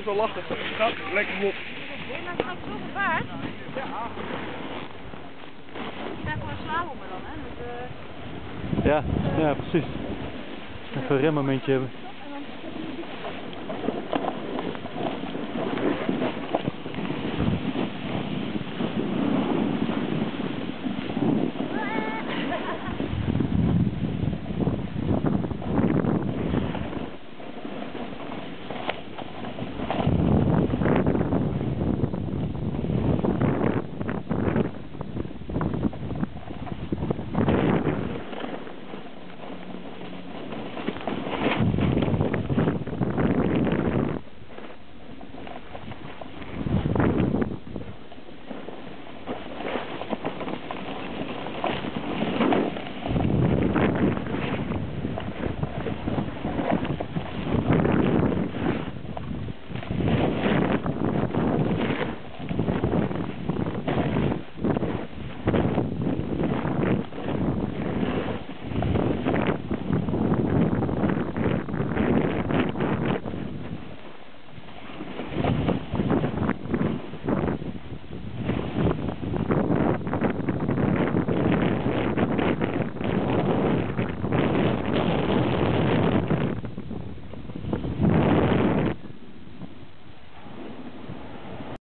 is wel lastig. Gaat lekker op. Ben je nou straks zo gevaar. Ja. Je gaat gewoon slalommen dan, hè? Met, eh, Ja, ja precies. Even een remmomentje hebben.